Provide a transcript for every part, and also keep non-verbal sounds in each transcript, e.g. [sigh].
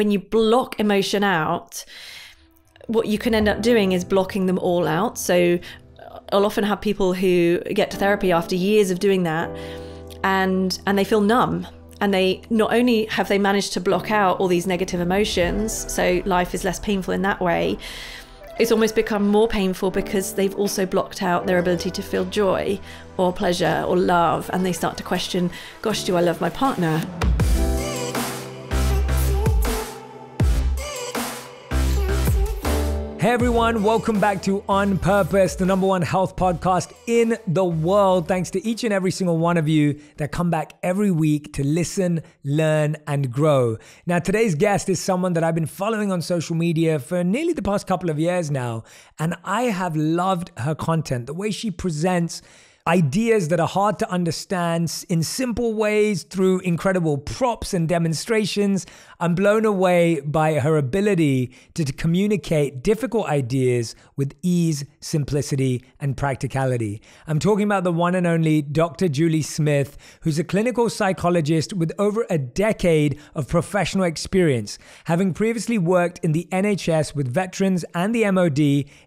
when you block emotion out, what you can end up doing is blocking them all out. So I'll often have people who get to therapy after years of doing that and and they feel numb and they not only have they managed to block out all these negative emotions so life is less painful in that way it's almost become more painful because they've also blocked out their ability to feel joy or pleasure or love and they start to question gosh do i love my partner Hey everyone, welcome back to On Purpose, the number one health podcast in the world. Thanks to each and every single one of you that come back every week to listen, learn, and grow. Now, today's guest is someone that I've been following on social media for nearly the past couple of years now, and I have loved her content, the way she presents ideas that are hard to understand in simple ways through incredible props and demonstrations. I'm blown away by her ability to, communicate difficult ideas with ease, simplicity, and practicality. I'm talking about the one and only Dr. Julie Smith, who's a clinical psychologist with over a decade of professional experience, having previously worked in the NHS with veterans and the MOD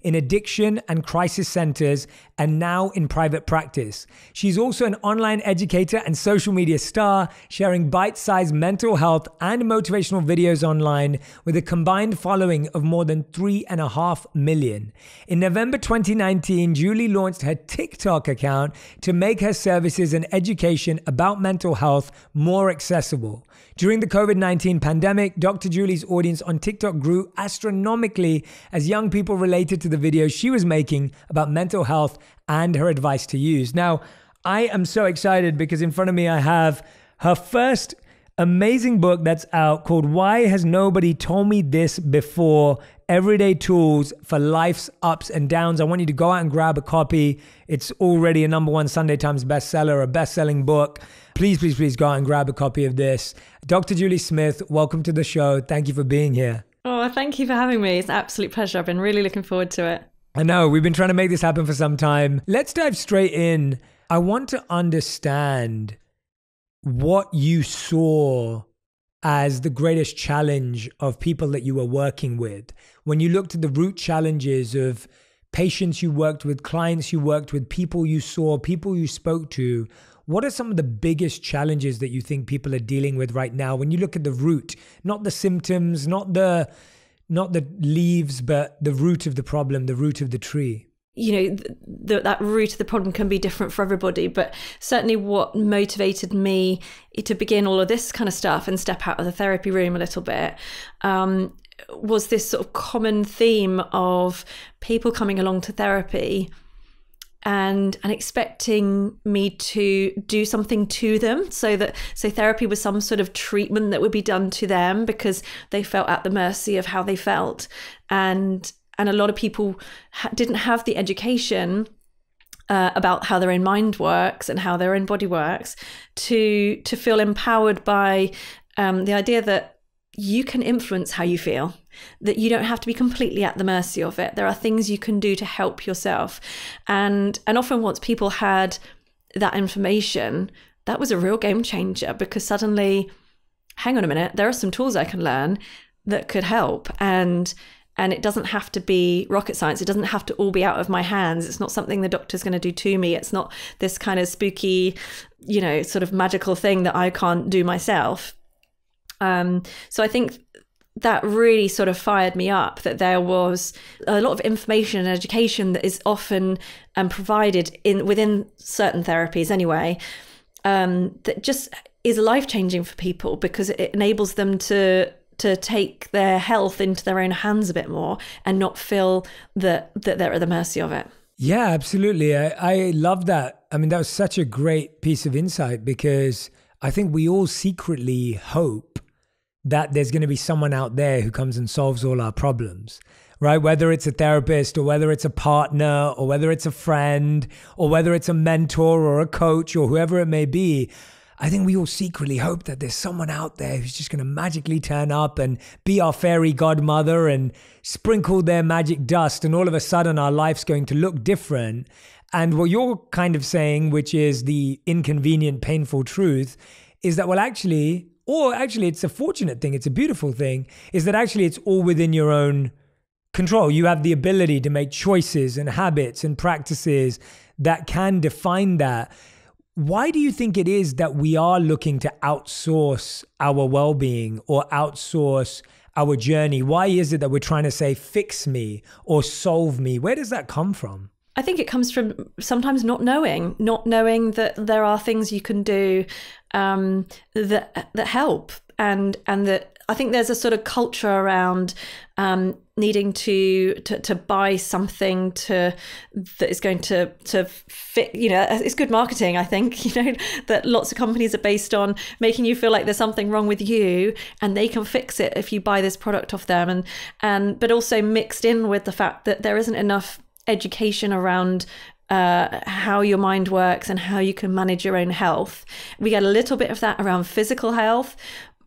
in addiction and crisis centers, and now in private practice. She's also an online educator and social media star, sharing bite sized mental health and motivational videos online with a combined following of more than 3.5 million. In November 2019, Julie launched her TikTok account to make her services and education about mental health more accessible. During the COVID 19 pandemic, Dr. Julie's audience on TikTok grew astronomically as young people related to the videos she was making about mental health and her advice to use. Now, I am so excited because in front of me I have her first amazing book that's out called Why Has Nobody Told Me This Before? Everyday Tools for Life's Ups and Downs. I want you to go out and grab a copy. It's already a number one Sunday Times bestseller, a best selling book. Please, please, please go out and grab a copy of this. Dr. Julie Smith, welcome to the show. Thank you for being here. Oh, thank you for having me. It's an absolute pleasure. I've been really looking forward to it. I know, we've been trying to make this happen for some time. Let's dive straight in. I want to understand what you saw as the greatest challenge of people that you were working with. When you looked at the root challenges of patients you worked with, clients you worked with, people you saw, people you spoke to, what are some of the biggest challenges that you think people are dealing with right now when you look at the root, not the symptoms, not the not the leaves, but the root of the problem, the root of the tree? you know that root of the problem can be different for everybody but certainly what motivated me to begin all of this kind of stuff and step out of the therapy room a little bit um, was this sort of common theme of people coming along to therapy and and expecting me to do something to them so that so therapy was some sort of treatment that would be done to them because they felt at the mercy of how they felt. And and a lot of people ha- didn't have the education uh, about how their own mind works and how their own body works to to feel empowered by um, the idea that you can influence how you feel that you don't have to be completely at the mercy of it. There are things you can do to help yourself. And and often once people had that information that was a real game changer because suddenly hang on a minute there are some tools i can learn that could help. And and it doesn't have to be rocket science. It doesn't have to all be out of my hands. It's not something the doctor's going to do to me. It's not this kind of spooky you know sort of magical thing that i can't do myself. Um, so i think that really sort of fired me up that there was a lot of information and education that is often um, provided in within certain therapies anyway um, that just is life changing for people because it enables them to to take their health into their own hands a bit more and not feel that that they're at the mercy of it. Yeah, absolutely. I, I love that. I mean, that was such a great piece of insight because I think we all secretly hope that there's going to be someone out there who comes and solves all our problems, right? Whether it's a therapist or whether it's a partner or whether it's a friend or whether it's a mentor or a coach or whoever it may be. I think we all secretly hope that there's someone out there who's just going to magically turn up and be our fairy godmother and sprinkle their magic dust, and all of a sudden our life's going to look different. And what you're kind of saying, which is the inconvenient, painful truth, is that, well, actually, or actually, it's a fortunate thing, it's a beautiful thing, is that actually it's all within your own control. You have the ability to make choices and habits and practices that can define that. Why do you think it is that we are looking to outsource our well being or outsource our journey? Why is it that we're trying to say, fix me or solve me? Where does that come from? I think it comes from sometimes not knowing, not knowing that there are things you can do um, that that help, and and that I think there's a sort of culture around um, needing to, to to buy something to that is going to to fit. You know, it's good marketing. I think [laughs] you know that lots of companies are based on making you feel like there's something wrong with you, and they can fix it if you buy this product off them, and and but also mixed in with the fact that there isn't enough education around uh, how your mind works and how you can manage your own health. We get a little bit of that around physical health,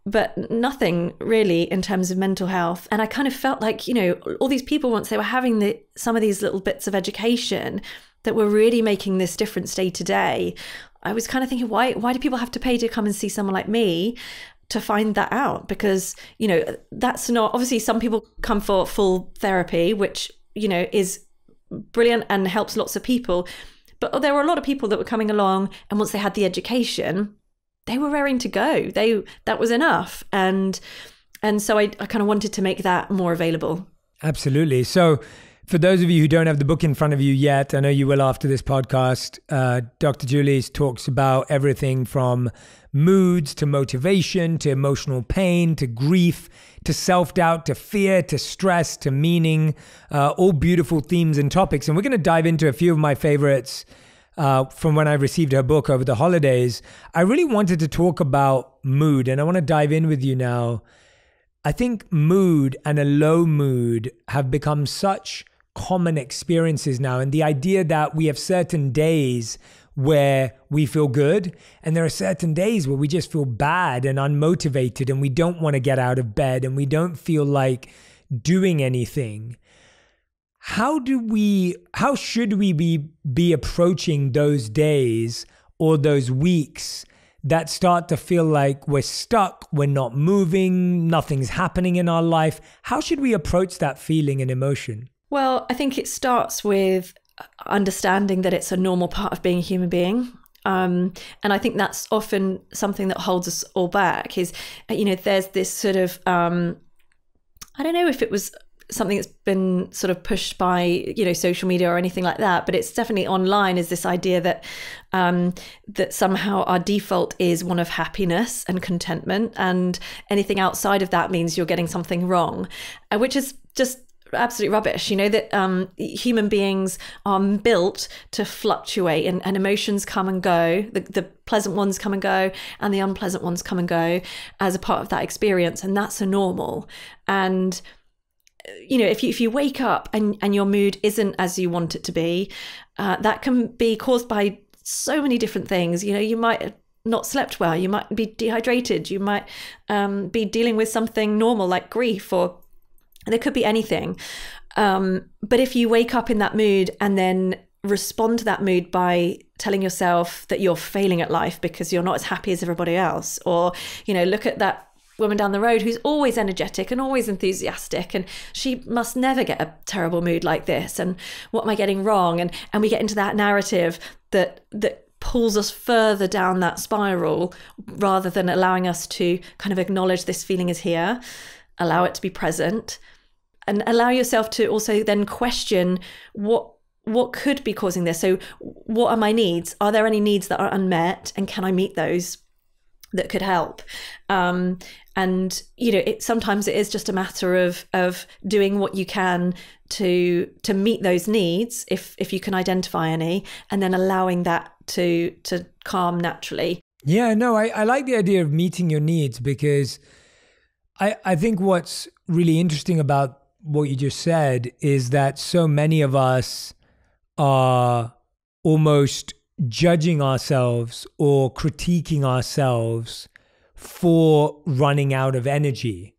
but nothing really in terms of mental health. And I kind of felt like, you know, all these people, once they were having the, some of these little bits of education that were really making this difference day to day, I was kind of thinking, why, why do people have to pay to come and see someone like me? to find that out because you know that's not obviously some people come for full therapy which you know is brilliant and helps lots of people. But there were a lot of people that were coming along, and once they had the education, they were raring to go. They that was enough, and and so I, I kind of wanted to make that more available. Absolutely. So for those of you who don't have the book in front of you yet, I know you will after this podcast. Uh, Dr. Julies talks about everything from moods to motivation to emotional pain to grief to self doubt to fear to stress to meaning, uh, all beautiful themes and topics. And we're going to dive into a few of my favorites. Uh, from when I received her book over the holidays, I really wanted to talk about mood, and I want to dive in with you now. I think mood and a low mood have become such common experiences now. And the idea that we have certain days where we feel good, and there are certain days where we just feel bad and unmotivated, and we don't want to get out of bed, and we don't feel like doing anything. How do we, how should we be, be approaching those days or those weeks that start to feel like we're stuck, we're not moving, nothing's happening in our life? How should we approach that feeling and emotion? Well, I think it starts with understanding that it's a normal part of being a human being. Um, and I think that's often something that holds us all back is, you know, there's this sort of, um, I don't know if it was something that's been sort of pushed by you know social media or anything like that but it's definitely online is this idea that um, that somehow our default is one of happiness and contentment and anything outside of that means you're getting something wrong uh, which is just absolute rubbish. You know that um, human beings are built to fluctuate, and, and emotions come and go. The, the pleasant ones come and go, and the unpleasant ones come and go as a part of that experience, and that's a normal. And you know, if you if you wake up and and your mood isn't as you want it to be, uh, that can be caused by so many different things. You know, you might not slept well, you might be dehydrated, you might um, be dealing with something normal like grief or there could be anything. Um, but if you wake up in that mood and then respond to that mood by telling yourself that you're failing at life because you're not as happy as everybody else, or, you know, look at that woman down the road who's always energetic and always enthusiastic and she must never get a terrible mood like this and what am i getting wrong and and we get into that narrative that that pulls us further down that spiral rather than allowing us to kind of acknowledge this feeling is here allow it to be present and allow yourself to also then question what what could be causing this. So what are my needs? Are there any needs that are unmet? And can i meet those that could help? Um, and you know it sometimes it is just a matter of of doing what you can to to meet those needs if if you can identify any and then allowing that to to calm naturally. Yeah no i, I like the idea of meeting your needs because i i think what's really interesting about what you just said is that so many of us are almost judging ourselves or critiquing ourselves for running out of energy.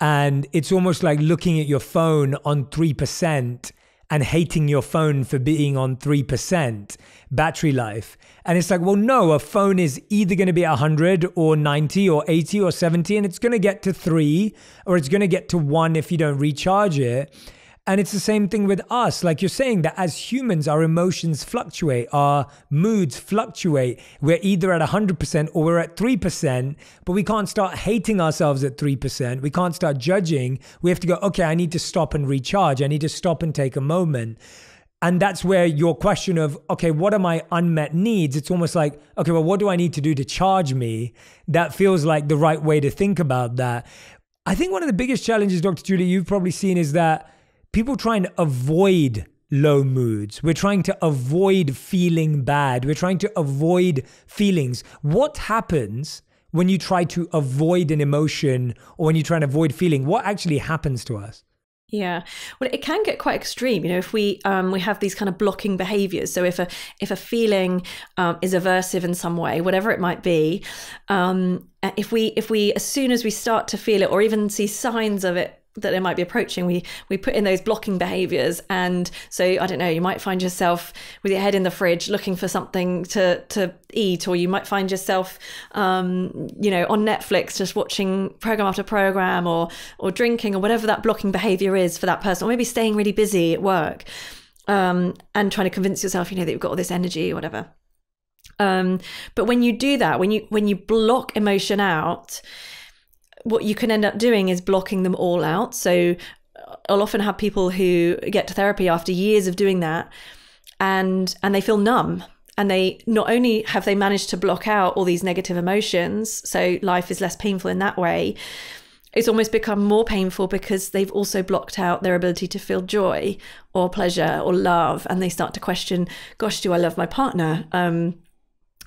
And it's almost like looking at your phone on 3% and hating your phone for being on 3% battery life. And it's like, well, no, a phone is either going to be 100 or 90 or 80 or 70, and it's going to get to three or it's going to get to one if you don't recharge it. And it's the same thing with us. Like you're saying that as humans, our emotions fluctuate, our moods fluctuate. We're either at 100% or we're at 3%, but we can't start hating ourselves at 3%. We can't start judging. We have to go, okay, I need to stop and recharge. I need to stop and take a moment. And that's where your question of, okay, what are my unmet needs? It's almost like, okay, well, what do I need to do to charge me? That feels like the right way to think about that. I think one of the biggest challenges, Dr. Julie, you've probably seen is that people try and avoid low moods. We're trying to avoid feeling bad. We're trying to avoid feelings. What happens when you try to avoid an emotion or when you try and avoid feeling? What actually happens to us? Yeah, well, it can get quite extreme. You know, if we um, we have these kind of blocking behaviors. So if a if a feeling um, is aversive in some way, whatever it might be, um, if we if we as soon as we start to feel it or even see signs of it that it might be approaching we we put in those blocking behaviors. And so i don't know you might find yourself with your head in the fridge looking for something to to eat or you might find yourself um, you know on netflix just watching program after program or or drinking or whatever that blocking behavior is for that person or maybe staying really busy at work um, and trying to convince yourself you know that you've got all this energy or whatever. Um, but when you do that when you when you block emotion out what you can end up doing is blocking them all out. So I'll often have people who get to therapy after years of doing that and and they feel numb and they not only have they managed to block out all these negative emotions so life is less painful in that way it's almost become more painful because they've also blocked out their ability to feel joy or pleasure or love and they start to question gosh do i love my partner um,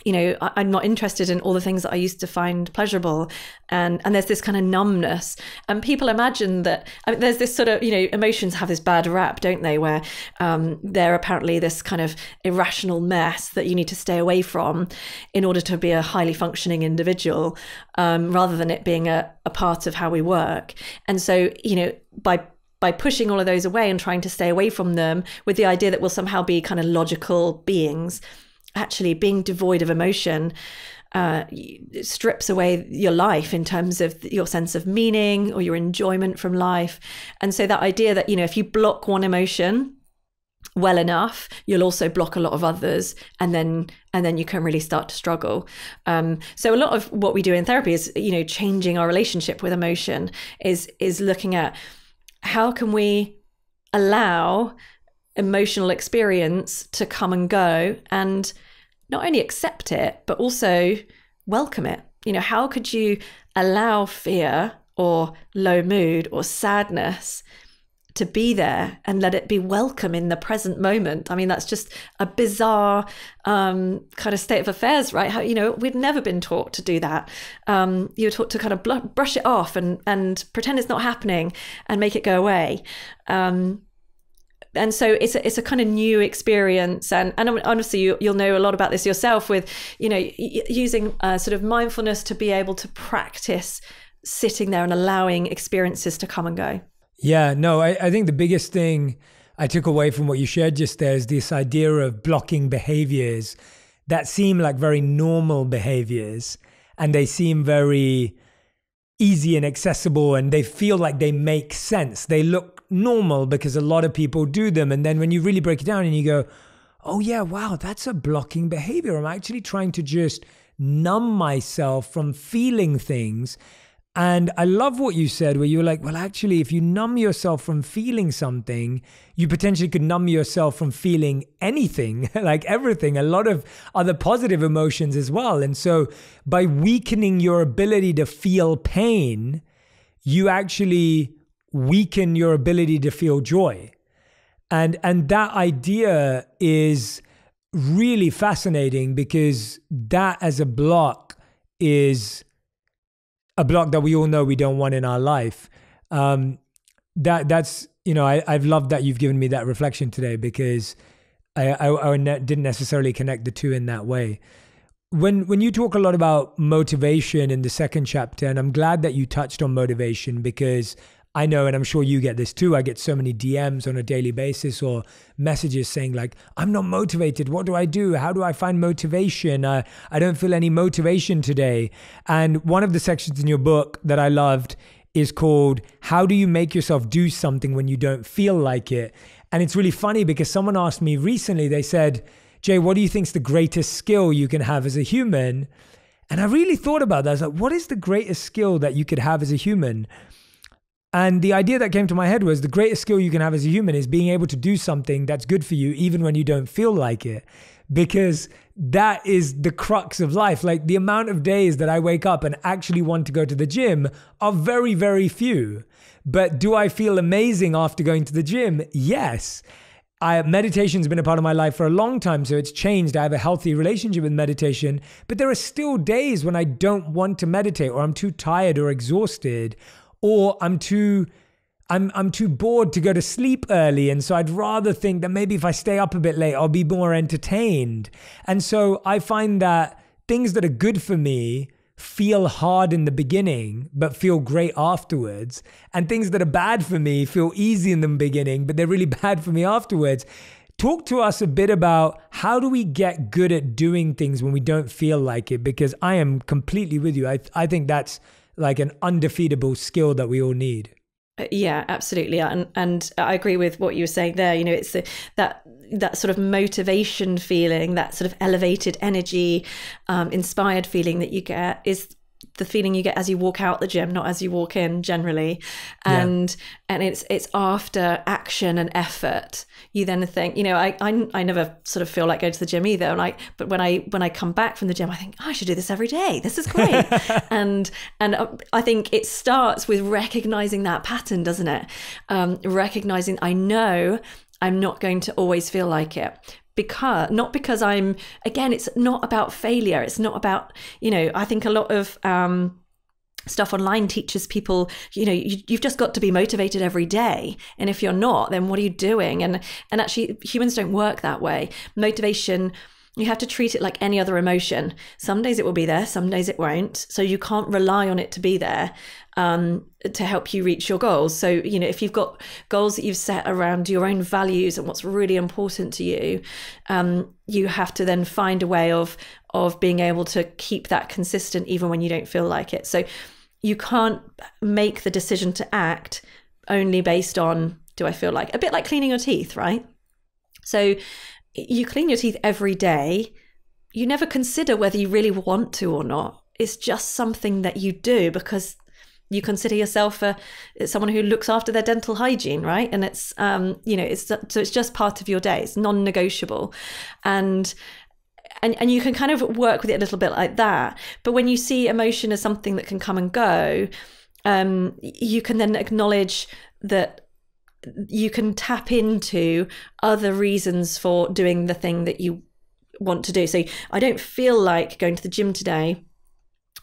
you know I, am not interested in all the things that I used to find pleasurable. And and there's this kind of numbness. And people imagine that I mean, there's this sort of you know emotions have this bad rap don't they? Where um, they're apparently this kind of irrational mess that you need to stay away from in order to be a highly functioning individual um, rather than it being a, a part of how we work. And so you know by by pushing all of those away and trying to stay away from them with the idea that we'll somehow be kind of logical beings actually being devoid of emotion uh, strips away your life in terms of your sense of meaning or your enjoyment from life. And so that idea that, you know, if you block one emotion, well enough you'll also block a lot of others and then and then you can really start to struggle um, so a lot of what we do in therapy is you know changing our relationship with emotion is is looking at how can we allow emotional experience to come and go and not only accept it, but also welcome it. You know, how could you allow fear or low mood or sadness to be there and let it be welcome in the present moment. I mean, that's just a bizarre um, kind of state of affairs, right? How you know we've never been taught to do that. Um, you're taught to kind of brush it off and and pretend it's not happening and make it go away. Um, and so it's a, it's a kind of new experience. And and honestly you, will know a lot about this yourself with you know using uh, sort of mindfulness to be able to practice sitting there and allowing experiences to come and go. Yeah no I, I think the biggest thing i took away from what you shared just there is this idea of blocking behaviors that seem like very normal behaviors and they seem very easy and accessible and they feel like they make sense. They look normal because a lot of people do them. And then when you really break it down and you go, oh, yeah, wow, that's a blocking behavior. I'm actually trying to just numb myself from feeling things. And I love what you said, where you were like, well, actually, if you numb yourself from feeling something, you potentially could numb yourself from feeling anything, [laughs] like everything, a lot of other positive emotions as well. And so by weakening your ability to feel pain, you actually weaken your ability to feel joy. And and that idea is really fascinating because that as a block is a block that we all know we don't want in our life. Um, that that's you know I, I've loved that you've given me that reflection today because I, I, I didn't necessarily connect the two in that way. When when you talk a lot about motivation in the second chapter, and I'm glad that you touched on motivation because I know, and I'm sure you get this too. I get so many DMs on a daily basis or messages saying, like, I'm not motivated. What do I do? How do I find motivation? Uh, I don't feel any motivation today. And one of the sections in your book that I loved is called How Do You Make Yourself Do Something When You Don't Feel Like It? And it's really funny because someone asked me recently, they said, Jay, what do you think is the greatest skill you can have as a human? And I really thought about that. I was like, what is the greatest skill that you could have as a human? And the idea that came to my head was the greatest skill you can have as a human is being able to do something that's good for you, even when you don't feel like it. Because that is the crux of life. Like the amount of days that I wake up and actually want to go to the gym are very, very few. But do I feel amazing after going to the gym? Yes. Meditation's been a part of my life for a long time, so it's changed. I have a healthy relationship with meditation, but there are still days when I don't want to meditate, or I'm too tired or exhausted, or I'm too I'm I'm too bored to go to sleep early, and so I'd rather think that maybe if I stay up a bit late, I'll be more entertained. And so I find that things that are good for me feel hard in the beginning, but feel great afterwards. And things that are bad for me feel easy in the beginning, but they're really [laughs] bad for me afterwards. Talk to us a bit about how do we get good at doing things when we don't feel like it? Because I am completely with you. I, I think that's like an undefeatable skill that we all need. Uh, yeah, absolutely, and and I agree with what you were saying there. You know, it's that that sort of motivation feeling, that sort of elevated energy, um, inspired feeling that you get is the feeling you get as you walk out the gym, not as you walk in generally. And yeah. and it's it's after action and effort. You then think, you know, I, I I never sort of feel like going to the gym either. And I but when I when I come back from the gym, I think oh, I should do this every day. This is great. [laughs] and and uh, I think it starts with recognizing that pattern, doesn't it? Um, recognizing I know I'm not going to always feel like it because not because I'm again it's not about failure it's not about you know I think a lot of um stuff online teaches people you know you, have just got to be motivated every day and if you're not then what are you doing? And and actually humans don't work that way. Motivation you have to treat it like any other emotion. Some days it will be there, some days it won't. So you can't rely on it to be there um, to help you reach your goals. So, you know, if you've got goals that you've set around your own values and what's really important to you, um, you have to then find a way of of being able to keep that consistent even when you don't feel like it. So you can't make the decision to act only based on do I feel like a bit like cleaning your teeth, right? So you clean your teeth every day, you never consider whether you really want to or not. It's just something that you do because you consider yourself a, someone who looks after their dental hygiene, right? And it's um, you know, it's so it's just part of your day. It's non-negotiable, and and and you can kind of work with it a little bit like that. But when you see emotion as something that can come and go, um, you can then acknowledge that you can tap into other reasons for doing the thing that you want to do. So I don't feel like going to the gym today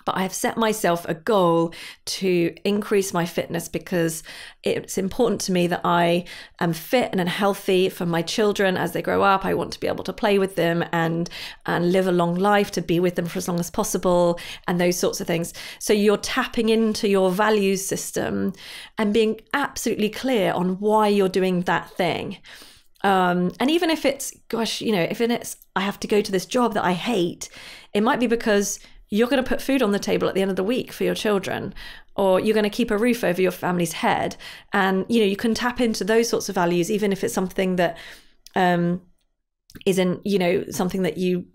but I have set myself a goal to increase my fitness because it's important to me that I am fit and healthy for my children as they grow up. I want to be able to play with them and and live a long life to be with them for as long as possible and those sorts of things. So you're tapping into your values system and being absolutely clear on why you're doing that thing. Um, and even if it's, gosh, you know, if it's, I have to go to this job that I hate, it might be because you're going to put food on the table at the end of the week for your children or you're going to keep a roof over your family's head. And you know you can tap into those sorts of values even if it's something that um isn't you know something that you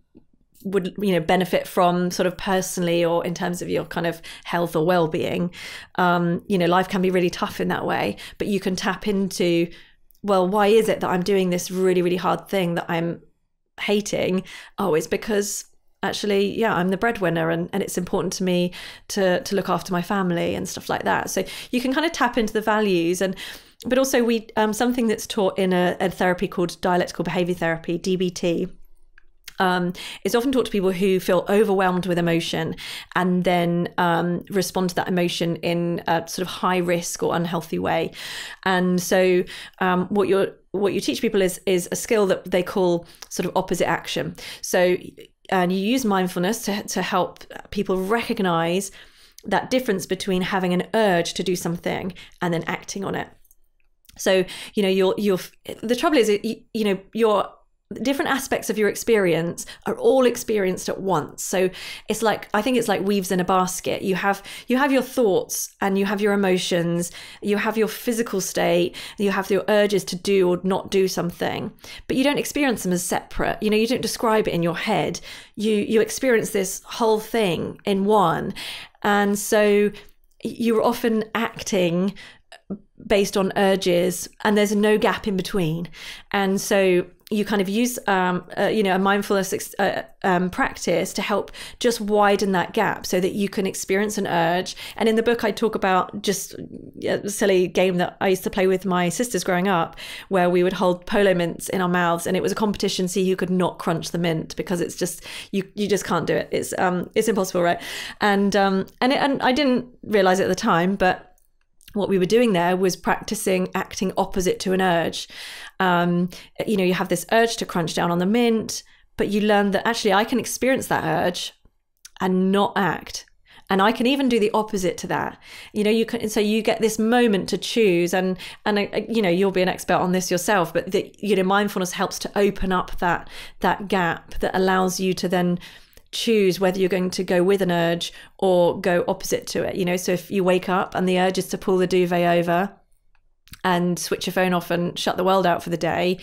would you know benefit from sort of personally or in terms of your kind of health or well-being. Um you know life can be really tough in that way but you can tap into well why is it that i'm doing this really really hard thing that i'm hating? Oh it's because actually yeah i'm the breadwinner and, and it's important to me to to look after my family and stuff like that so you can kind of tap into the values and but also we um, something that's taught in a, a therapy called dialectical behavior therapy dbt um, is often taught to people who feel overwhelmed with emotion and then um, respond to that emotion in a sort of high risk or unhealthy way. And so, um, what you're what you teach people is is a skill that they call sort of opposite action. So and you use mindfulness to, to help people recognize that difference between having an urge to do something and then acting on it. So, you know, you're, you're, the trouble is, you, know, you know, your different aspects of your experience are all experienced at once. So it's like i think it's like weaves in a basket. You have you have your thoughts and you have your emotions. You have your physical state. You have your urges to do or not do something but you don't experience them as separate. You know you don't describe it in your head. You you experience this whole thing in one. And so you're often acting based on urges and there's no gap in between. And so you kind of use um, uh, you know a mindfulness uh, um, practice to help just widen that gap so that you can experience an urge. And in the book i talk about just a silly game that i used to play with my sisters growing up where we would hold polo mints in our mouths and it was a competition see who could not crunch the mint because it's just you you just can't do it. It's um it's impossible right? And um and it, and i didn't realize it at the time but what we were doing there was practicing acting opposite to an urge. Um, you know, you have this urge to crunch down on the mint, but you learn that actually I can experience that urge and not act. And I can even do the opposite to that. You know, you can. So you get this moment to choose, and and uh, you know you'll be an expert on this yourself. But the, you know, mindfulness helps to open up that that gap that allows you to then choose whether you're going to go with an urge or go opposite to it. You know, so if you wake up and the urge is to pull the duvet over and switch your phone off and shut the world out for the day,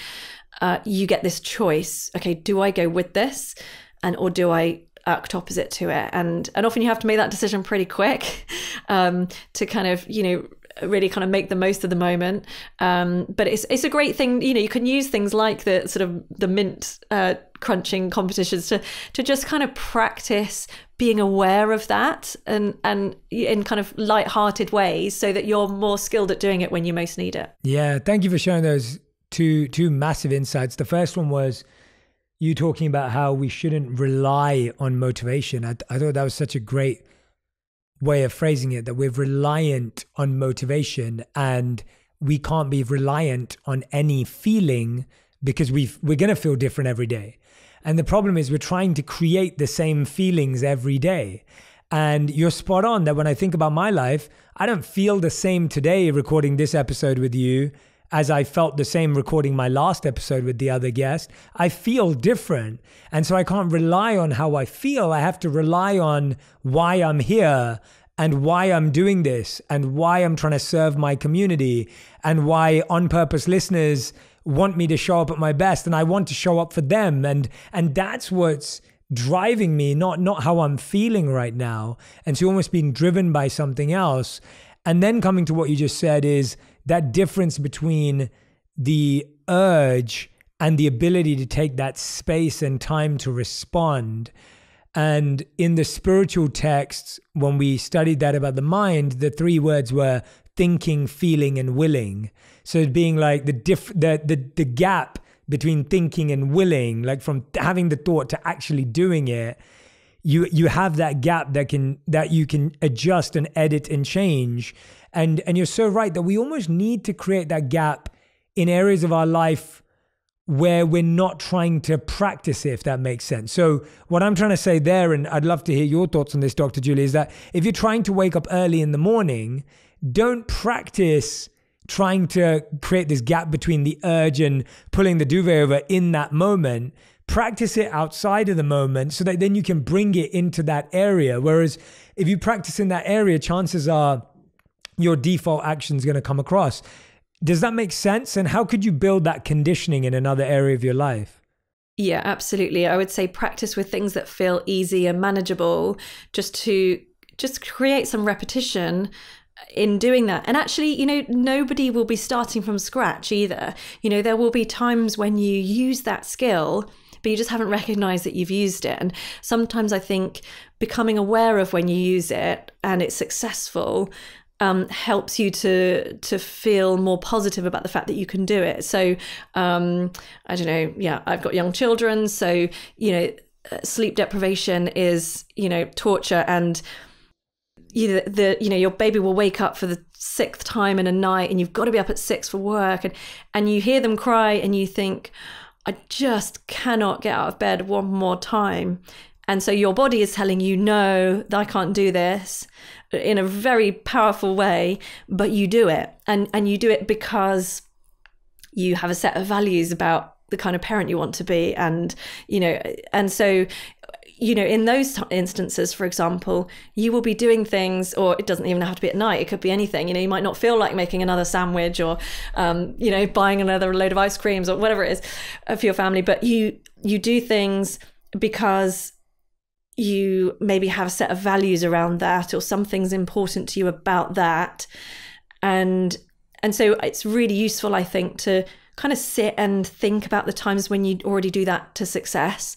uh, you get this choice. Okay, do I go with this, and or do I act opposite to it? And and often you have to make that decision pretty quick [laughs] um, to kind of you know really kind of make the most of the moment. Um, but it's it's a great thing. You know, you can use things like the sort of the mint uh, crunching competitions to to just kind of practice being aware of that and and in kind of light-hearted ways, so that you're more skilled at doing it when you most need it. Yeah, thank you for sharing those two two massive insights. The first one was you talking about how we shouldn't rely on motivation. I, I thought that was such a great way of phrasing it that we're reliant on motivation and we can't be reliant on any feeling because we we're going to feel different every day. And the problem is we're trying to create the same feelings every day. And you're spot on that when I think about my life, I don't feel the same today recording this episode with you as I felt the same recording my last episode with the other guest. I feel different. And so I can't rely on how I feel. I have to rely on why I'm here and why I'm doing this and why I'm trying to serve my community and why on purpose listeners want me to show up at my best and I want to show up for them and and that's what's driving me not not how I'm feeling right now and so almost being driven by something else and then coming to what you just said is that difference between the urge and the ability to take that space and time to respond. And in the spiritual texts, when we studied that about the mind, the three words were thinking, feeling, and willing. So being like the diff the, the the gap between thinking and willing, like from having the thought to actually doing it, you you have that gap that can that you can adjust and edit and change. And and you're so right that we almost need to create that gap in areas of our life where we're not trying to practice it, if that makes sense. So, what I'm trying to say there, and I'd love to hear your thoughts on this, Dr. Julie, is that if you're trying to wake up early in the morning, don't practice trying to create this gap between the urge and pulling the duvet over in that moment. Practice it outside of the moment so that then you can bring it into that area. Whereas if you practice in that area, chances are your default action is going to come across. Does that make sense? And how could you build that conditioning in another area of your life? Yeah, absolutely. I would say practice with things that feel easy and manageable just to just create some repetition in doing that. And actually, you know, nobody will be starting from scratch either. You know, there will be times when you use that skill but you just haven't recognized that you've used it. And sometimes I think becoming aware of when you use it and it's successful um, helps you to to feel more positive about the fact that you can do it. So um, I don't know. Yeah, I've got young children, so you know, uh, sleep deprivation is you know torture, and you the you know your baby will wake up for the sixth time in a night, and you've got to be up at six for work, and and you hear them cry, and you think. I just cannot get out of bed one more time. And so your body is telling you, no, I can't do this. in a very powerful way, but you do it. And and you do it because you have a set of values about the kind of parent you want to be and you know and so you know, in those instances, for example, you will be doing things, or it doesn't even have to be at night. It could be anything. You know, you might not feel like making another sandwich, or um, you know, buying another load of ice creams, or whatever it is for your family. But you you do things because you maybe have a set of values around that, or something's important to you about that, and and so it's really useful, I think, to kind of sit and think about the times when you already do that to success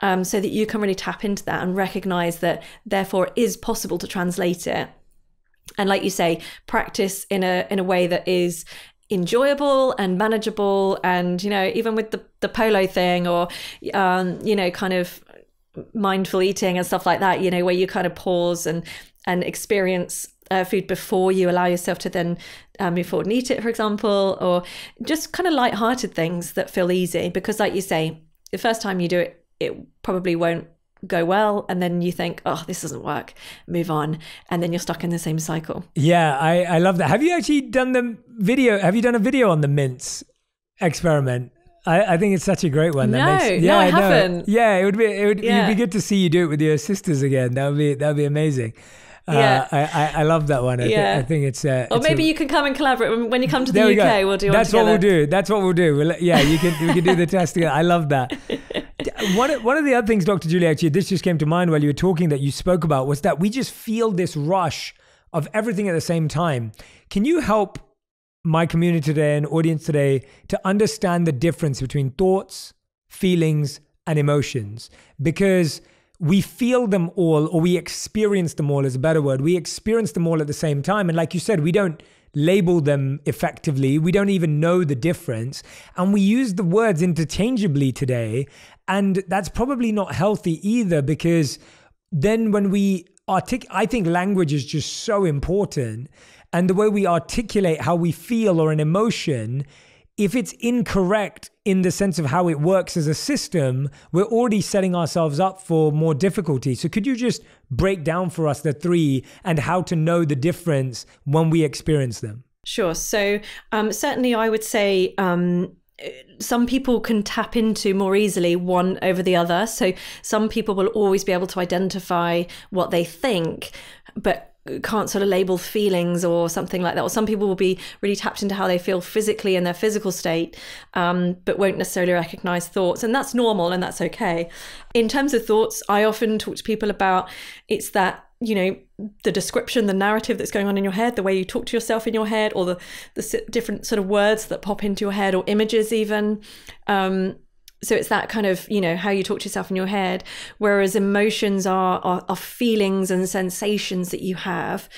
um, so that you can really tap into that and recognize that therefore it is possible to translate it. And like you say practice in a in a way that is enjoyable and manageable and you know even with the the polo thing or um, you know kind of mindful eating and stuff like that you know where you kind of pause and and experience uh, food before you allow yourself to then uh, move forward and eat it for example or just kind of light-hearted things that feel easy. Because like you say the first time you do it it probably won't go well and then you think oh this doesn't work move on and then you're stuck in the same cycle yeah i i love that have you actually done the video have you done a video on the mints experiment I, I think it's such a great one. That no, makes, yeah, no, I haven't. Yeah, it would be it would yeah. be good to see you do it with your sisters again. That would be that would be amazing. Uh, yeah, I, I, I love that one. I, yeah. Th- I think it's. Uh, or it's maybe a, you can come and collaborate when you come to the UK. We will do. That's what we'll do. That's what we'll do. We'll, yeah, you can we can do the [laughs] test together. I love that. One one of the other things, Dr. Julie, actually, this just came to mind while you were talking that you spoke about was that we just feel this rush of everything at the same time. Can you help my community today and audience today to understand the difference between thoughts, feelings, and emotions? Because we feel them all or we experience them all is a better word. We experience them all at the same time. And like you said, we don't label them effectively. We don't even know the difference. And we use the words interchangeably today. And that's probably not healthy either because then when we articulate, I think language is just so important. And the way we articulate how we feel or an emotion if it's incorrect in the sense of how it works as a system, we're already setting ourselves up for more difficulty. So, could you just break down for us the three and how to know the difference when we experience them? Sure. So, um, certainly, I would say. Um, some people can tap into more easily one over the other. So, some people will always be able to identify what they think, but can't sort of label feelings or something like that. Or some people will be really tapped into how they feel physically in their physical state, um, but won't necessarily recognize thoughts. And that's normal and that's okay. In terms of thoughts, I often talk to people about it's that you know the description the narrative that's going on in your head the way you talk to yourself in your head or the the different sort of words that pop into your head or images even. Um, so it's that kind of you know how you talk to yourself in your head. Whereas emotions are, are, are feelings and sensations that you have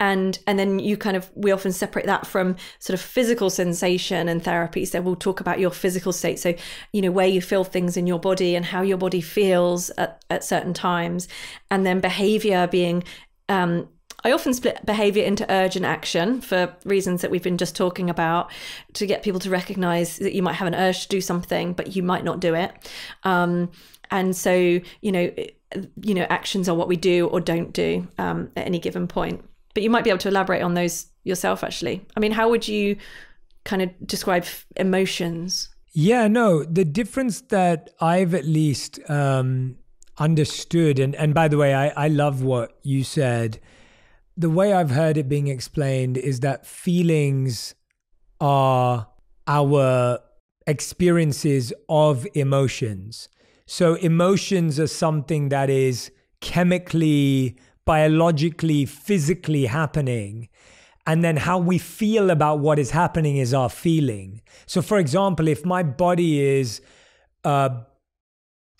and and then you kind of we often separate that from sort of physical sensation and therapy so we'll talk about your physical state so you know where you feel things in your body and how your body feels at, at certain times and then behavior being um, I often split behavior into urgent action for reasons that we've been just talking about to get people to recognize that you might have an urge to do something, but you might not do it. Um, and so, you know, you know, actions are what we do or don't do um, at any given point. But you might be able to elaborate on those yourself, actually. I mean, how would you kind of describe emotions? Yeah, no, the difference that I've at least um, understood, and, and by the way, I, I love what you said the way I've heard it being explained is that feelings are our experiences of emotions. So, emotions are something that is chemically, biologically, physically happening. And then how we feel about what is happening is our feeling. So, for example, if my body is uh,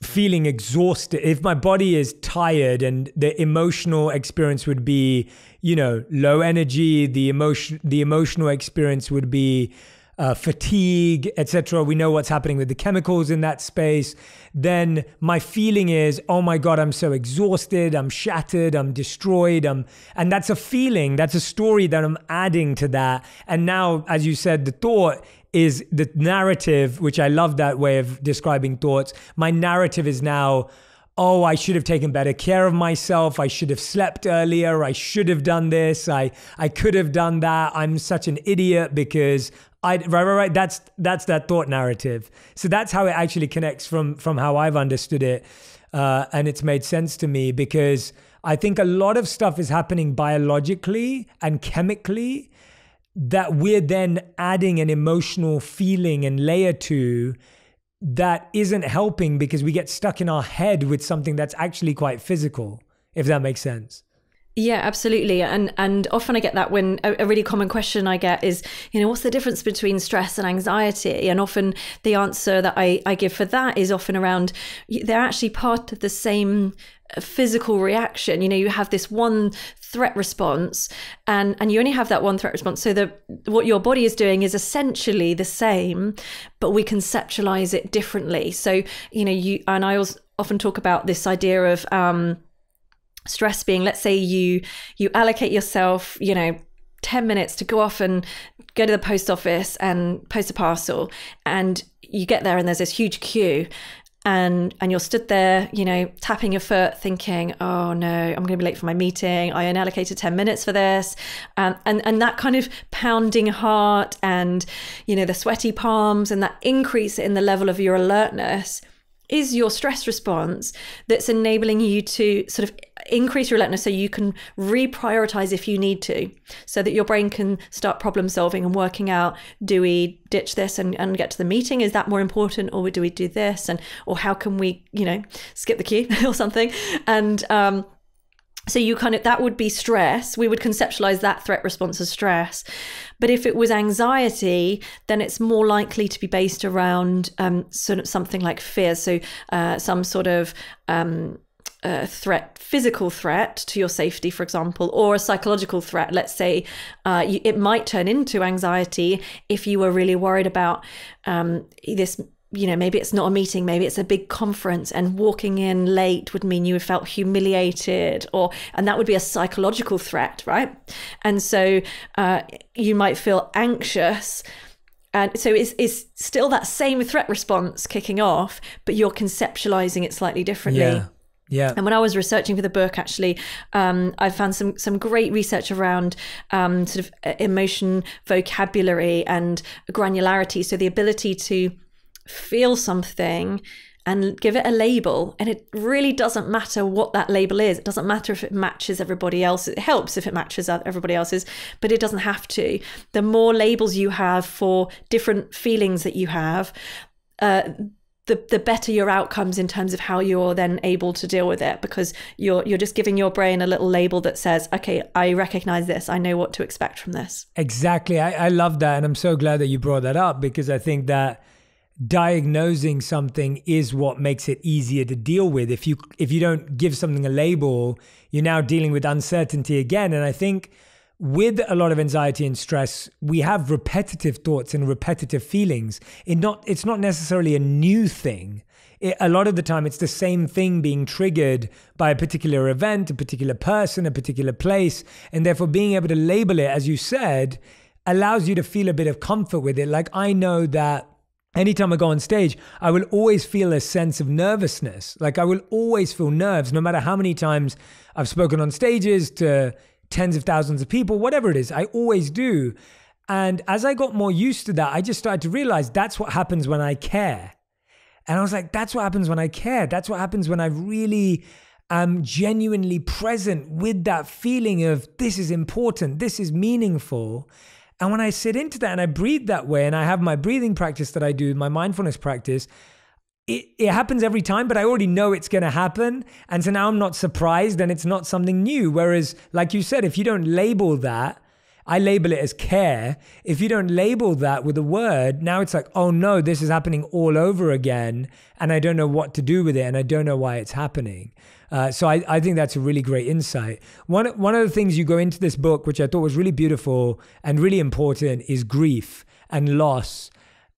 feeling exhausted, if my body is tired and the emotional experience would be, you know, low energy, the emotion, the emotional experience would be uh, fatigue, etc. We know what's happening with the chemicals in that space. Then my feeling is, oh my god, I'm so exhausted, I'm shattered, I'm destroyed, I'm, and that's a feeling, that's a story that I'm adding to that. And now, as you said, the thought is the narrative, which I love that way of describing thoughts. My narrative is now, oh, I should have taken better care of myself. I should have slept earlier. I should have done this. I, I could have done that. I'm such an idiot because I, right, right, right. That's, that's that thought narrative. So that's how it actually connects from, from how I've understood it. Uh, and it's made sense to me because I think a lot of stuff is happening biologically and chemically that we're then adding an emotional feeling and layer to that isn't helping because we get stuck in our head with something that's actually quite physical, if that makes sense. Yeah, absolutely. And and often I get that when a, a, really common question I get is, you know, what's the difference between stress and anxiety? And often the answer that I, I give for that is often around they're actually part of the same physical reaction. You know, you have this one threat response and and you only have that one threat response. So the what your body is doing is essentially the same, but we conceptualize it differently. So, you know, you and I also often talk about this idea of um stress being let's say you you allocate yourself you know 10 minutes to go off and go to the post office and post a parcel and you get there and there's this huge queue and and you're stood there you know tapping your foot thinking oh no i'm going to be late for my meeting. I only allocated 10 minutes for this. Um, and and that kind of pounding heart and you know the sweaty palms and that increase in the level of your alertness is your stress response that's enabling you to sort of increase your alertness so you can reprioritize if you need to so that your brain can start problem solving and working out do we ditch this and, and get to the meeting? Is that more important or do we do this? And or how can we you know skip the queue [laughs] or something? And um so you kind of that would be stress. We would conceptualize that threat response as stress. But if it was anxiety then it's more likely to be based around um, sort of something like fear. So uh, some sort of um, a threat, physical threat to your safety, for example, or a psychological threat. Let's say uh, you, it might turn into anxiety if you were really worried about um, this you know, maybe it's not a meeting, maybe it's a big conference, and walking in late would mean you would felt humiliated, or and that would be a psychological threat, right? And so uh, you might feel anxious. And so it's, it's still that same threat response kicking off, but you're conceptualizing it slightly differently. Yeah. Yeah. And when I was researching for the book, actually, um, I found some some great research around um, sort of uh, emotion vocabulary and granularity. So the ability to feel something and give it a label. And it really doesn't matter what that label is. It doesn't matter if it matches everybody else. It helps if it matches everybody else's, but it doesn't have to. The more labels you have for different feelings that you have, uh, the, the better your outcomes in terms of how you're then able to deal with it because you're you're just giving your brain a little label that says okay i recognize this. I know what to expect from this. Exactly. I, I love that and i'm so glad that you brought that up because i think that diagnosing something is what makes it easier to deal with. If you if you don't give something a label you're now dealing with uncertainty again and i think with a lot of anxiety and stress we have repetitive thoughts and repetitive feelings. It not it's not necessarily a new thing. It, a lot of the time it's the same thing being triggered by a particular event a particular person a particular place and therefore being able to label it as you said allows you to feel a bit of comfort with it. Like i know that anytime I go on stage, I will always feel a sense of nervousness. Like I will always feel nerves, no matter how many times I've spoken on stages to tens of thousands of people, whatever it is, I always do. And as I got more used to that, I just started to realize that's what happens when I care. And I was like, that's what happens when I care. That's what happens when I really am genuinely present with that feeling of this is important, this is meaningful. And when I sit into that and I breathe that way, and I have my breathing practice that I do, my mindfulness practice, it, it happens every time, but I already know it's going to happen. And so now I'm not surprised and it's not something new. Whereas, like you said, if you don't label that, I label it as care. If you don't label that with a word, now it's like, oh no, this is happening all over again. And I don't know what to do with it. And I don't know why it's happening. Uh, so I, I think that's a really great insight. One, one of the things you go into this book, which I thought was really beautiful and really important, is grief and loss.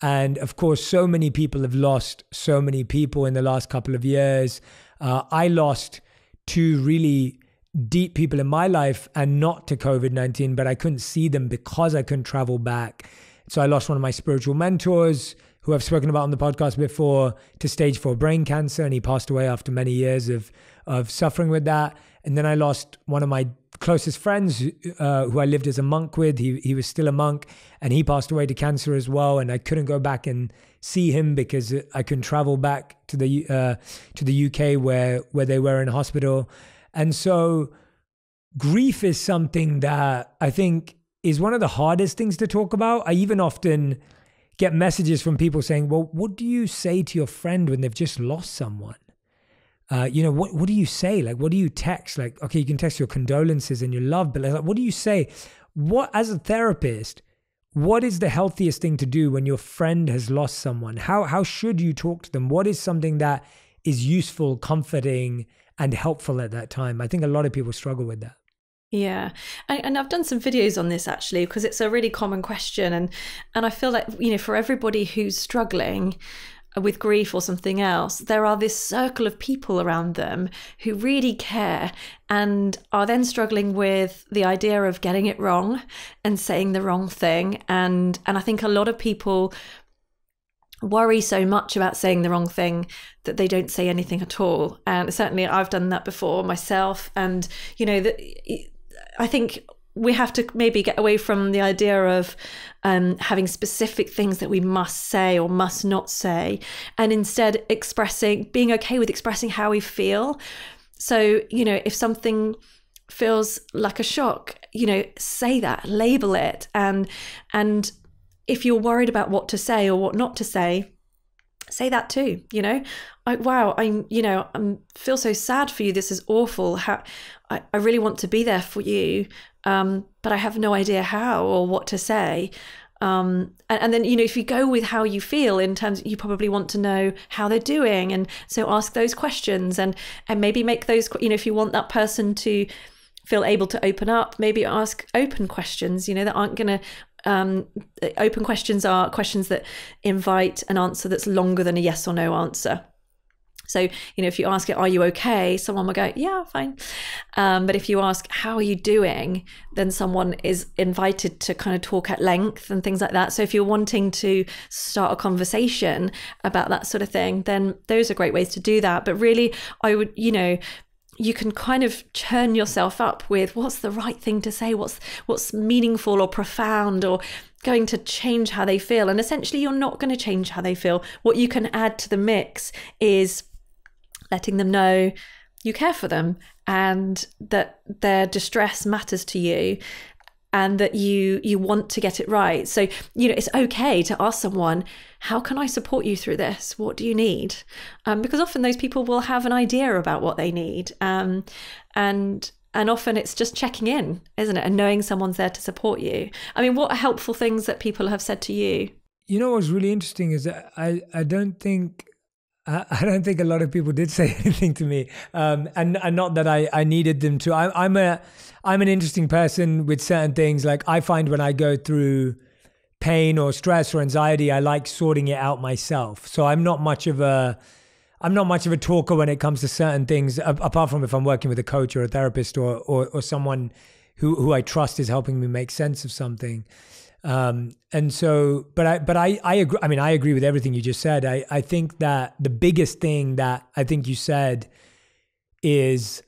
And of course, so many people have lost so many people in the last couple of years. Uh, I lost two really deep people in my life and not to COVID 19, but I couldn't see them because I couldn't travel back. So I lost one of my spiritual mentors who I've spoken about on the podcast before, to stage four brain cancer, and he passed away after many years of of suffering with that. And then I lost one of my closest friends uh, who I lived as a monk with. He he was still a monk, and he passed away to cancer as well. And I couldn't go back and see him because I couldn't travel back to the uh, to the UK where where they were in hospital. And so, grief is something that I think is one of the hardest things to talk about. I even often get messages from people saying, "Well, what do you say to your friend when they've just lost someone?" Uh, you know, what what do you say? Like, what do you text? Like, okay, you can text your condolences and your love, but like, what do you say? What as a therapist? What is the healthiest thing to do when your friend has lost someone? How how should you talk to them? What is something that is useful, comforting, and helpful at that time? I think a lot of people struggle with that. Yeah, and, and, I've done some videos on this actually because it's a really common question, and and I feel like you know for everybody who's struggling with grief or something else, there are this circle of people around them who really care and are then struggling with the idea of getting it wrong and saying the wrong thing, and and I think a lot of people worry so much about saying the wrong thing that they don't say anything at all. And certainly i've done that before myself. And you know that I think we have to maybe get away from the idea of um, having specific things that we must say or must not say, and instead expressing, being okay with expressing how we feel. So, you know, if something feels like a shock, you know, say that, label it, and and if you're worried about what to say or what not to say, say that too you know? I, wow i'm you know i'm feel so sad for you. This is awful. How i, I really want to be there for you um, but i have no idea how or what to say um, and, and, then you know if you go with how you feel in terms you probably want to know how they're doing and so ask those questions and and maybe make those you know if you want that person to feel able to open up maybe ask open questions you know that aren't going to um, open questions are questions that invite an answer that's longer than a yes or no answer. So, you know, if you ask it, are you okay? Someone will go, yeah, fine. Um, but if you ask, how are you doing? Then someone is invited to kind of talk at length and things like that. So, if you're wanting to start a conversation about that sort of thing, then those are great ways to do that. But really, I would, you know, you can kind of churn yourself up with what's the right thing to say what's what's meaningful or profound or going to change how they feel and essentially you're not going to change how they feel what you can add to the mix is letting them know you care for them and that their distress matters to you and that you you want to get it right. So you know it's okay to ask someone how can i support you through this? What do you need? Um, because often those people will have an idea about what they need um, and and often it's just checking in isn't it? And knowing someone's there to support you. I mean what are helpful things that people have said to you? You know what's really interesting is that i i don't think [laughs] I don't think a lot of people did say [laughs] anything to me, um, and, and not that I, I needed them to. I, I'm a I'm an interesting person with certain things. Like I find when I go through pain or stress or anxiety, I like sorting it out myself. So I'm not much of a I'm not much of a talker when it comes to certain things, apart from if I'm working with a coach or a therapist or or, or someone who who I trust is helping me make sense of something. Um, and so, but I, but I, I agree. I mean, I agree with everything you just said. I, I think that the biggest thing that I think you said is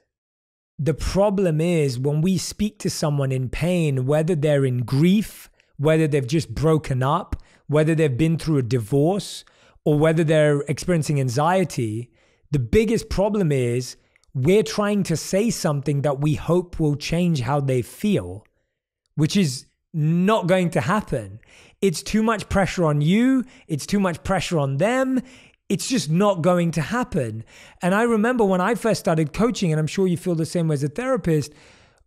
the problem is when we speak to someone in pain, whether they're in grief, whether they've just broken up, whether they've been through a divorce, or whether they're experiencing anxiety, the biggest problem is we're trying to say something that we hope will change how they feel, which is not going to happen. It's too much pressure on you, it's too much pressure on them. It's just not going to happen. And I remember when I first started coaching, and I'm sure you feel the same way as a therapist,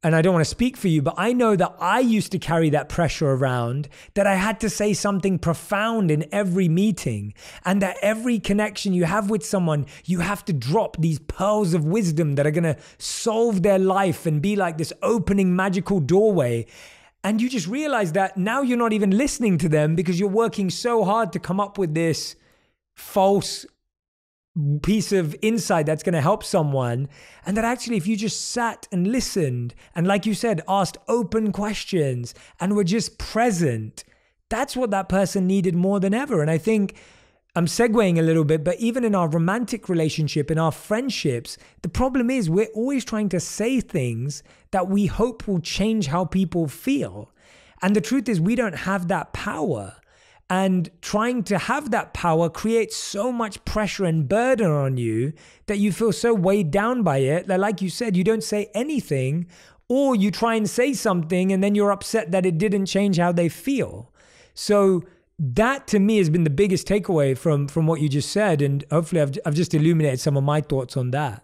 and I don't want to speak for you, but I know that I used to carry that pressure around that I had to say something profound in every meeting, and that every connection you have with someone, you have to drop these pearls of wisdom that are going to solve their life and be like this opening magical doorway. And you just realize that now you're not even listening to them because you're working so hard to come up with this false piece of insight that's going to help someone. And that actually, if you just sat and listened, and like you said, asked open questions and were just present, that's what that person needed more than ever. And I think I'm segueing a little bit, but even in our romantic relationship, in our friendships, the problem is we're always trying to say things that we hope will change how people feel. And the truth is, we don't have that power. And trying to have that power creates so much pressure and burden on you that you feel so weighed down by it that, like you said, you don't say anything, or you try and say something and then you're upset that it didn't change how they feel. So, that to me has been the biggest takeaway from from what you just said and hopefully I've, I've just illuminated some of my thoughts on that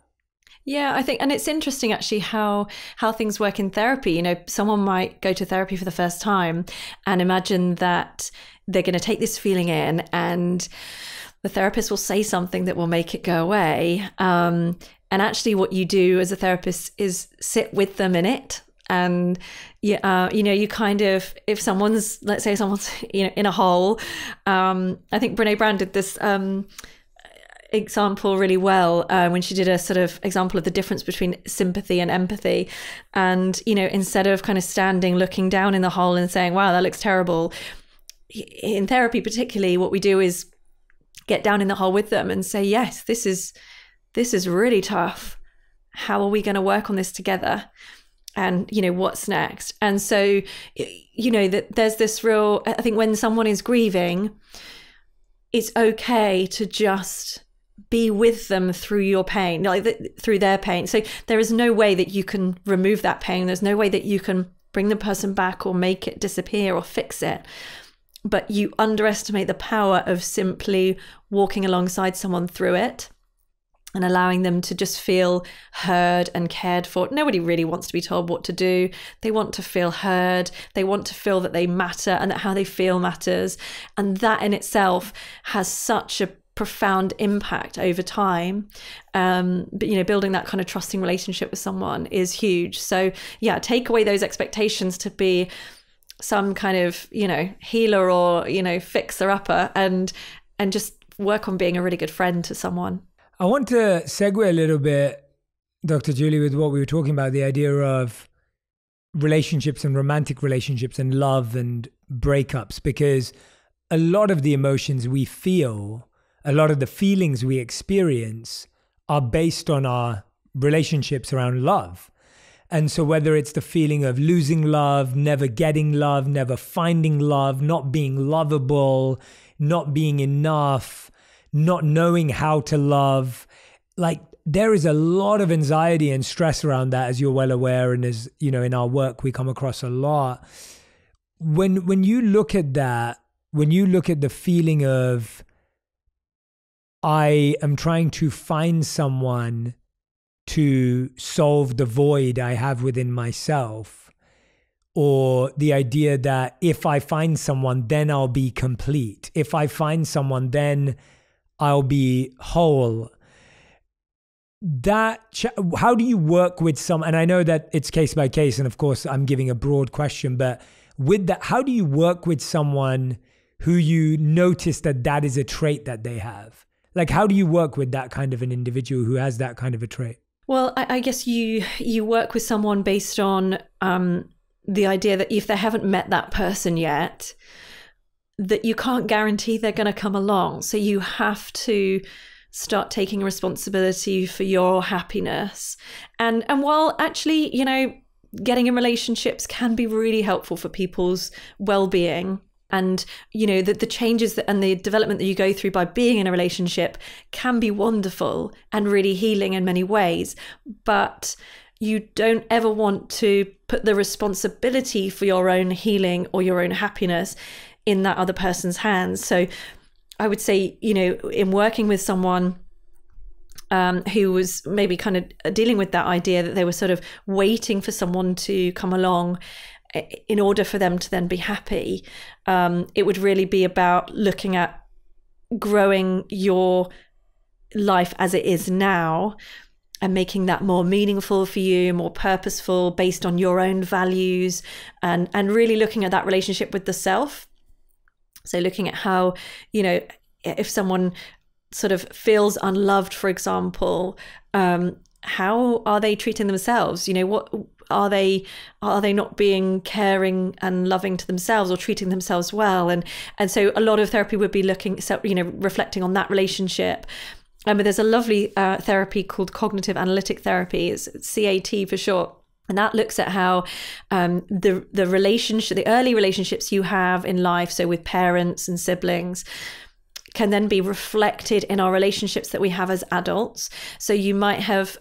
yeah, I think, and it's interesting actually how how things work in therapy. You know, someone might go to therapy for the first time and imagine that they're going to take this feeling in, and the therapist will say something that will make it go away. Um, and actually, what you do as a therapist is sit with them in it, and yeah, uh, you know, you kind of if someone's let's say someone's [laughs] you know in a hole. Um, I think Brene Brown did this. Um, example really well uh, when she did a sort of example of the difference between sympathy and empathy. And, you know, instead of kind of standing looking down in the hole and saying, wow, that looks terrible, in therapy, particularly, what we do is get down in the hole with them and say, yes, this is this is really tough. How are we going to work on this together? And you know what's next? And so, you know that there's this real. I think when someone is grieving, it's okay to just be with them through your pain, like the, through their pain. So there is no way that you can remove that pain. There's no way that you can bring the person back or make it disappear or fix it. But you underestimate the power of simply walking alongside someone through it and allowing them to just feel heard and cared for. Nobody really wants to be told what to do. They want to feel heard. They want to feel that they matter and that how they feel matters. And that in itself has such a profound impact over time um, but you know building that kind of trusting relationship with someone is huge so yeah take away those expectations to be some kind of you know healer or you know fixer upper and and just work on being a really good friend to someone i want to segue a little bit dr julie with what we were talking about the idea of relationships and romantic relationships and love and breakups because a lot of the emotions we feel a lot of the feelings we experience are based on our relationships around love. And so, whether it's the feeling of losing love, never getting love, never finding love, not being lovable, not being enough, not knowing how to love, like there is a lot of anxiety and stress around that, as you're well aware, and as you know, in our work, we come across a lot. When when you look at that, when you look at the feeling of I am trying to find someone to solve the void I have within myself, or the idea that if I find someone, then I'll be complete. If I find someone, then I'll be whole. That how do you work with some? And I know that it's case by case, and of course, I'm giving a broad question, but with that, how do you work with someone who you notice that that is a trait that they have? like how do you work with that kind of an individual who has that kind of a trait well i, I guess you you work with someone based on um, the idea that if they haven't met that person yet that you can't guarantee they're going to come along. So you have to start taking responsibility for your happiness. And and while actually you know getting in relationships can be really helpful for people's well-being and you know that the changes that, and the development that you go through by being in a relationship can be wonderful and really healing in many ways. But you don't ever want to put the responsibility for your own healing or your own happiness in that other person's hands so i would say you know in working with someone um, who was maybe kind of dealing with that idea that they were sort of waiting for someone to come along in order for them to then be happy, um, it would really be about looking at growing your life as it is now and making that more meaningful for you, more purposeful, based on your own values, and and really looking at that relationship with the self. So looking at how you know if someone sort of feels unloved, for example, um, how are they treating themselves? You know what are they are they not being caring and loving to themselves or treating themselves well? And and so a lot of therapy would be looking so you know reflecting on that relationship. Um, but there's a lovely uh, therapy called cognitive analytic therapy. It's CAT for short and that looks at how um, the the relationship, the early relationships you have in life, so with parents and siblings, can then be reflected in our relationships that we have as adults. So you might have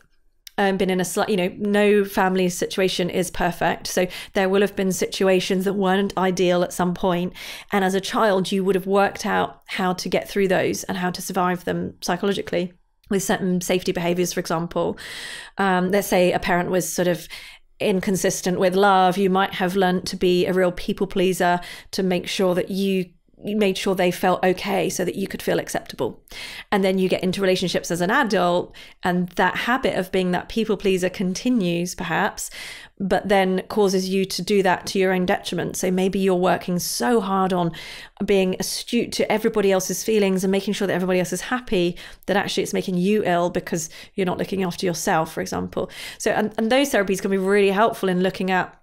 um, been in a slight, you know, no family situation is perfect. So there will have been situations that weren't ideal at some point. And as a child, you would have worked out how to get through those and how to survive them psychologically with certain safety behaviors, for example. Um, let's say a parent was sort of inconsistent with love, you might have learnt to be a real people pleaser to make sure that you you made sure they felt okay so that you could feel acceptable. And then you get into relationships as an adult, and that habit of being that people pleaser continues, perhaps, but then causes you to do that to your own detriment. So maybe you're working so hard on being astute to everybody else's feelings and making sure that everybody else is happy that actually it's making you ill because you're not looking after yourself, for example. So, and, and those therapies can be really helpful in looking at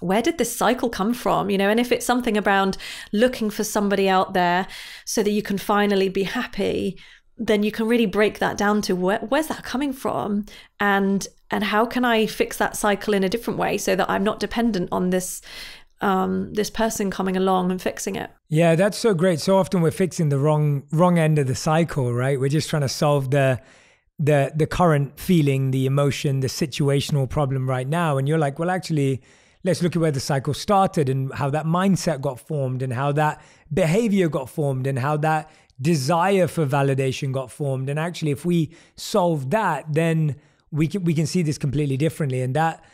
where did this cycle come from you know and if it's something around looking for somebody out there so that you can finally be happy then you can really break that down to where, where's that coming from and and how can i fix that cycle in a different way so that i'm not dependent on this um, this person coming along and fixing it? Yeah that's so great. So often we're fixing the wrong wrong end of the cycle right? We're just trying to solve the the the current feeling the emotion the situational problem right now. And you're like well actually let's look at where the cycle started and how that mindset got formed and how that behavior got formed and how that desire for validation got formed. And actually, if we solve that, then we can we can see this completely differently. And that,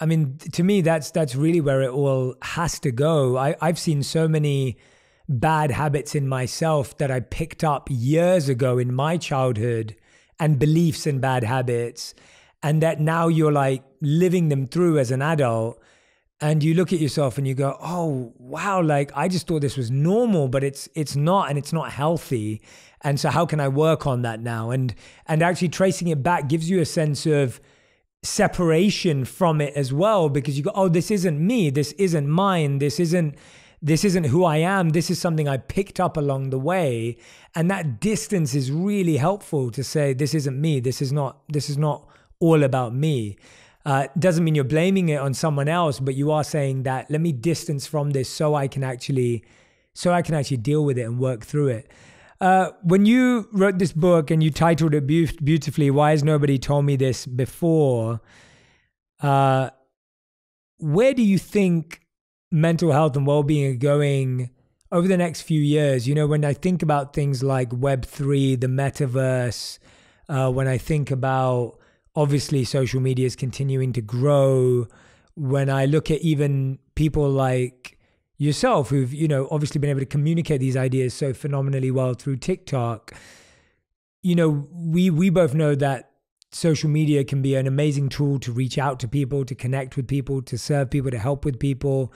I mean, to me, that's that's really where it all has to go. I, I've seen so many bad habits in myself that I picked up years ago in my childhood and beliefs and bad habits. And that now you're like living them through as an adult and you look at yourself and you go oh wow like i just thought this was normal but it's it's not and it's not healthy. And so how can i work on that now? And and actually tracing it back gives you a sense of separation from it as well because you go oh this isn't me. This isn't mine. This isn't this isn't who i am. This is something i picked up along the way. And that distance is really helpful to say this isn't me. This is not this is not all about me uh, doesn't mean you're blaming it on someone else, but you are saying that let me distance from this so I can actually, so I can actually deal with it and work through it. Uh, when you wrote this book and you titled it beautifully, why has nobody told me this before? Uh, where do you think mental health and well-being are going over the next few years? You know, when I think about things like Web three, the metaverse, uh, when I think about obviously social media is continuing to grow. When I look at even people like yourself, who've, you know, obviously been able to communicate these ideas so phenomenally well through TikTok, you know, we we both know that social media can be an amazing tool to reach out to people, to connect with people, to serve people, to help with people.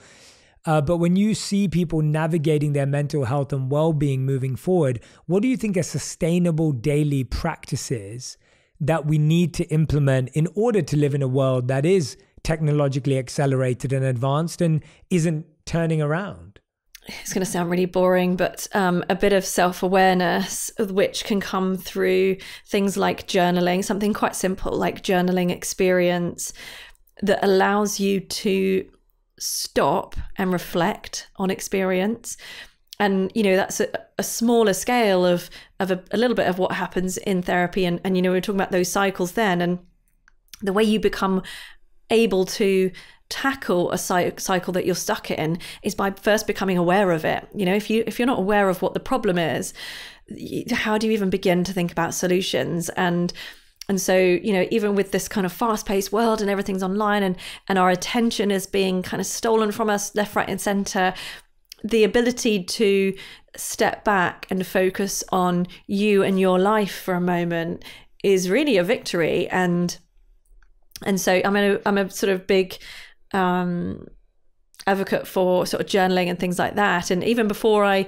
Uh, but when you see people navigating their mental health and well being moving forward, what do you think are sustainable daily practices that we need to implement in order to live in a world that is technologically accelerated and advanced and isn't turning around? It's going to sound really boring, but um, a bit of self awareness, which can come through things like journaling, something quite simple like journaling experience that allows you to stop and reflect on experience and you know that's a, a, smaller scale of of a, a, little bit of what happens in therapy. And and you know we are talking about those cycles then and the way you become able to tackle a cycle that you're stuck in is by first becoming aware of it. You know if you if you're not aware of what the problem is how do you even begin to think about solutions? And and so you know even with this kind of fast-paced world and everything's online and and our attention is being kind of stolen from us left right and center the ability to step back and focus on you and your life for a moment is really a victory. And and so I'm a I'm a sort of big um, advocate for sort of journaling and things like that. And even before I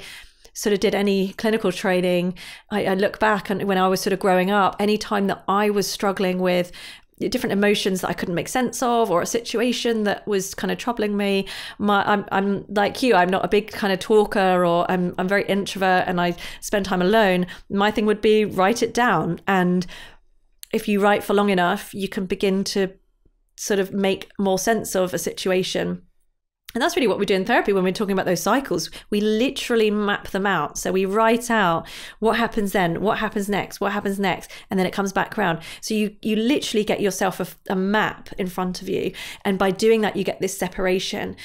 sort of did any clinical training I, I look back and when I was sort of growing up any time that I was struggling with different emotions that I couldn't make sense of, or a situation that was kind of troubling me. My, I'm, I'm like you. I'm not a big kind of talker, or I'm, I'm very introvert, and I spend time alone. My thing would be write it down, and if you write for long enough, you can begin to sort of make more sense of a situation. And that's really what we do in therapy when we're talking about those cycles. We literally map them out. So we write out what happens then, what happens next, what happens next, and then it comes back around. So you you literally get yourself a, a map in front of you, and by doing that, you get this separation.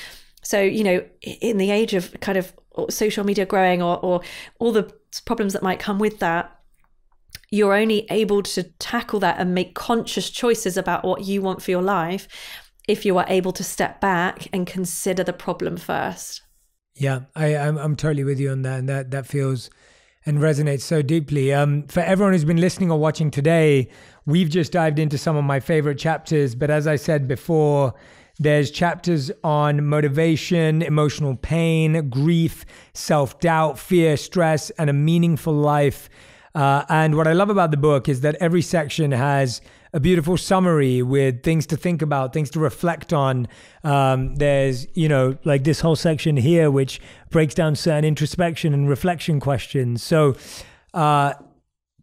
So you know, in the age of kind of social media growing, or, or all the problems that might come with that, you're only able to tackle that and make conscious choices about what you want for your life if you are able to step back and consider the problem first. Yeah, I, I'm I'm totally with you on that, and that that feels and resonates so deeply. Um, for everyone who's been listening or watching today, we've just dived into some of my favorite chapters. But as I said before, there's chapters on motivation, emotional pain, grief, self doubt, fear, stress, and a meaningful life. Uh, and what I love about the book is that every section has a beautiful summary with things to think about, things to reflect on. Um, there's, you know, like this whole section here, which breaks down certain introspection and reflection questions. So, uh,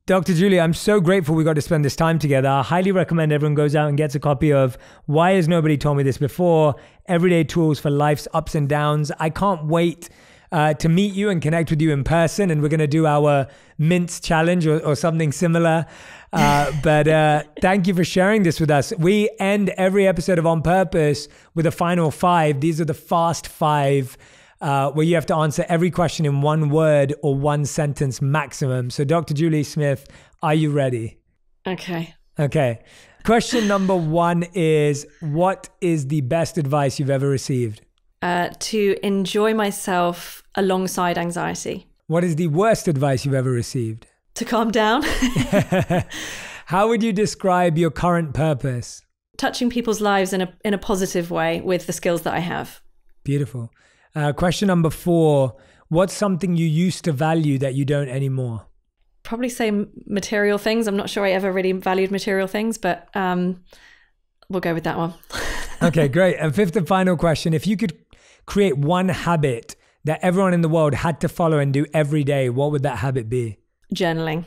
Dr. Julie, I'm so grateful we got to spend this time together. I highly recommend everyone goes out and gets a copy of Why Has Nobody Told Me This Before? Everyday Tools for Life's Ups and Downs. I can't wait uh, to meet you and connect with you in person. And we're going to do our mints challenge or, or something similar. Uh, [laughs] but uh, thank you for sharing this with us. We end every episode of On Purpose with a final five. These are the fast five. Uh, where you have to answer every question in one word or one sentence maximum. So, Dr. Julie Smith, are you ready? Okay. Okay. Question number one is What is the best advice you've ever received? Uh, to enjoy myself alongside anxiety. What is the worst advice you've ever received? To calm down. [laughs] How would you describe your current purpose? Touching people's lives in a in a positive way with the skills that I have. Beautiful. Uh, question number four: What's something you used to value that you don't anymore? Probably say material things. I'm not sure I ever really valued material things, but um, we'll go with that one. [laughs] okay, great. And fifth and final question: If you could create one habit that everyone in the world had to follow and do every day, what would that habit be? Journaling.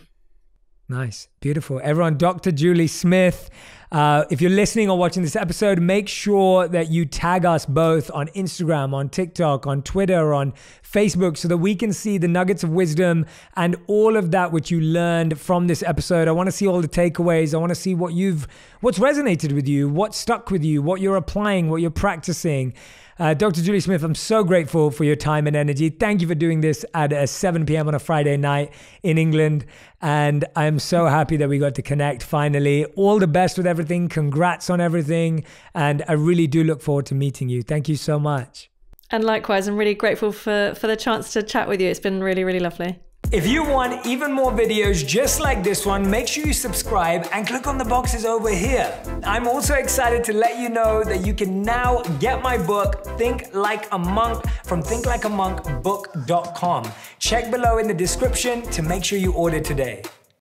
Nice. Beautiful. Everyone, Dr. Julie Smith. Uh, if you're listening or watching this episode, make sure that you tag us both on Instagram, on TikTok, on Twitter, on Facebook, so that we can see the nuggets of wisdom and all of that which you learned from this episode. I want to see all the takeaways. I want to see what you've, what's resonated with you, what stuck with you, what you're applying, what you're practicing. Uh, Dr. Julie Smith, I'm so grateful for your time and energy. Thank you for doing this at uh, 7 p.m. on a Friday night in England. And I'm so happy that we got to connect finally. All the best with everything. Congrats on everything. And I really do look forward to meeting you. Thank you so much. And likewise, I'm really grateful for, for the chance to chat with you. It's been really, really lovely. If you want even more videos just like this one, make sure you subscribe and click on the boxes over here. I'm also excited to let you know that you can now get my book, Think Like a Monk, from thinklikeamonkbook.com. Check below in the description to make sure you order today.